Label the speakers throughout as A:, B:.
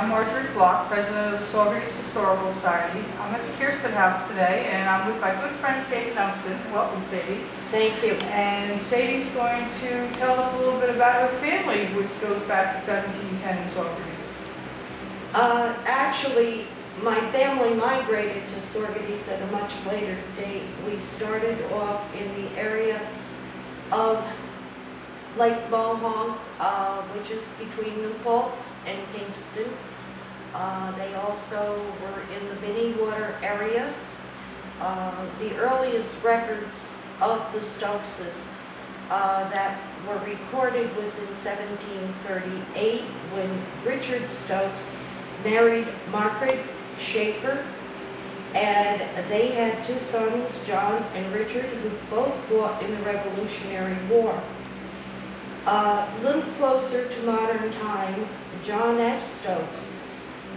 A: I'm Marjorie Block, president of the Saugerties Historical Society. I'm at the Kiersted House today, and I'm with my good friend Sadie Nelson. Welcome, Sadie.
B: Thank you.
A: And Sadie's going to tell us a little bit about her family, which goes back to 1710 in Saugerties.
B: Uh, actually, my family migrated to Saugerties at a much later date. We started off in the area of Lake Mohonk, uh, which is between New Paltz and Kingston. Uh, they also were in the Binnewater area. Uh, the earliest records of the Stokeses uh, that were recorded was in 1738 when Richard Stokes married Margaret Schaefer, and they had two sons, John and Richard, who both fought in the Revolutionary War. A little closer to modern time, John F. Stokes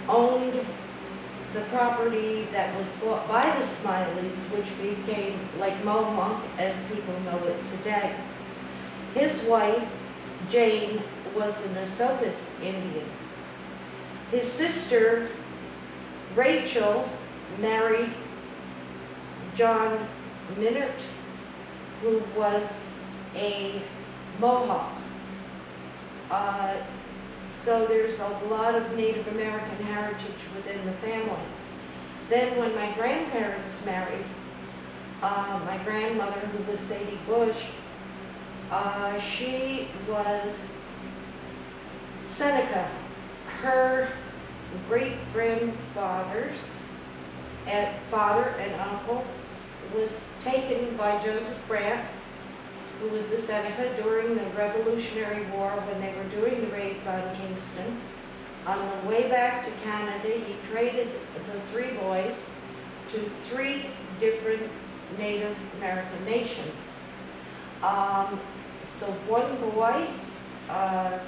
B: owned the property that was bought by the Smileys, which became Lake Mohonk as people know it today. His wife, Jane, was an Esopus Indian. His sister, Rachel, married John Minert, who was a Mohawk. Uh, so there's a lot of Native American heritage within the family. Then when my grandparents married, uh, my grandmother, who was Sadie Bush, uh, she was Seneca. Her great-grandfathers father and uncle was taken by Joseph Brant, who was a Seneca during the Revolutionary War when they were doing the raids on Kingston. On the way back to Canada, he traded the three boys to three different Native American nations. Um, the one boy, uh,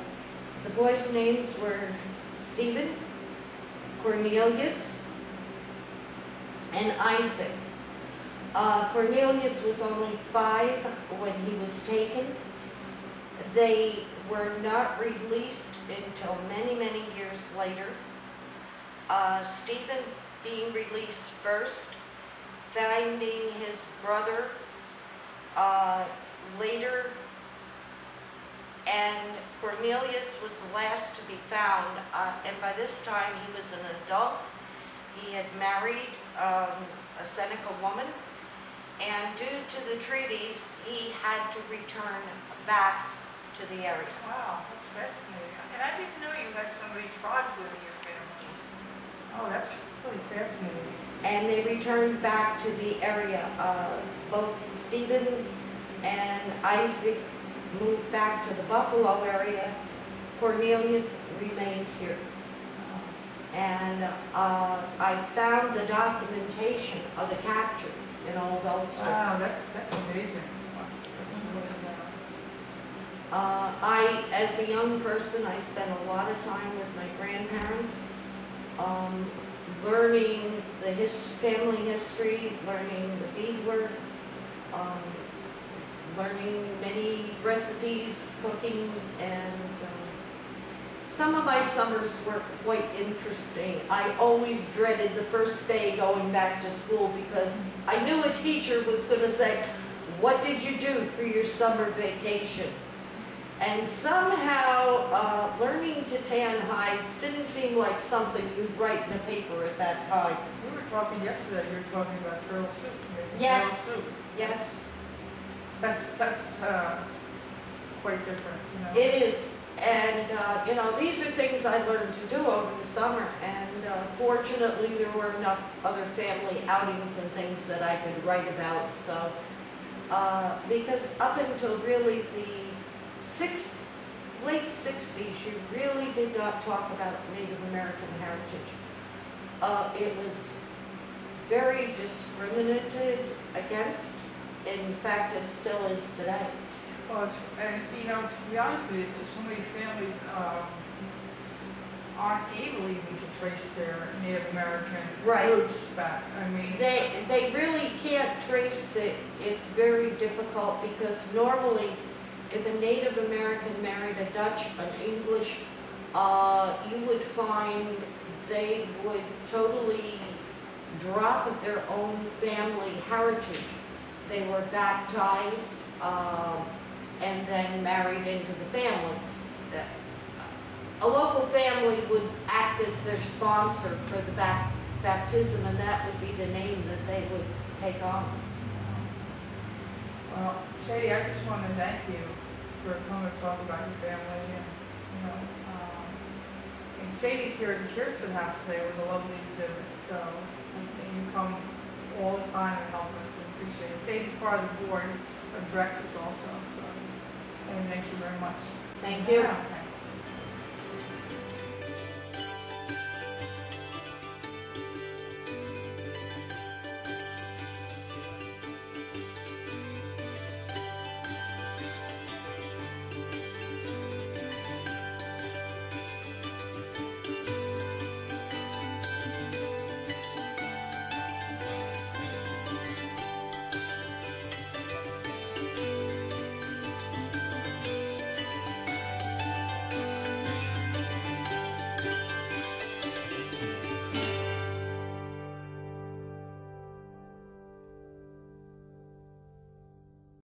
B: the boys' names were Stephen, Cornelius, and Isaac. Uh, Cornelius was only five when he was taken. They were not released until many, many years later. Uh, Stephen being released first, finding his brother uh, later, and Cornelius was the last to be found, uh, and by this time he was an adult. He had married um, a Seneca woman, and due to the treaties, he had to return back to the area.
A: Wow, that's fascinating. And I didn't know you had so many tribes within your family. Oh, that's really fascinating.
B: And they returned back to the area. Uh, Both Stephen and Isaac moved back to the Buffalo area. Cornelius remained here. And uh, I found the documentation of the capture in Ulster.
A: Wow, that's, that's amazing.
B: Uh, I, as a young person, I spent a lot of time with my grandparents, um, learning the his, family history, learning the beadwork, um, learning many recipes, cooking, and um, some of my summers were quite interesting. I always dreaded the first day going back to school because I knew a teacher was going to say, what did you do for your summer vacation? And somehow, uh, learning to tan hides didn't seem like something you'd write in a paper at that time.
A: We were talking yesterday, you were talking about turtle soup.
B: Yes.
A: soup.
B: Yes,
A: That's, that's, uh, quite different, you know?
B: it is. And, uh, you know, these are things I learned to do over the summer. And uh, fortunately, there were enough other family outings and things that I could write about, so. uh, Because up until really the late sixties, you really did not talk about Native American heritage. Uh, It was very discriminated against. In fact, it still is today.
A: It's, and, you know, to be honest with you, so many families, um, aren't able even to trace their Native American
B: Right.
A: roots back. I mean,
B: They, they really can't trace it, it's very difficult because normally if a Native American married a Dutch, an English, uh, you would find they would totally drop their own family heritage. They were baptized, um, and then married into the family. A local family would act as their sponsor for the bap- baptism, and that would be the name that they would take on.
A: Well, Sadie, I just want to thank you for coming to talk about your family and, you know, um, and Sadie's here at the Kiersted House today with a lovely exhibit, so, you come all the time and help us, and appreciate it. Sadie's part of the board directors also, so, and thank you very much.
B: Thank you.
A: Yeah,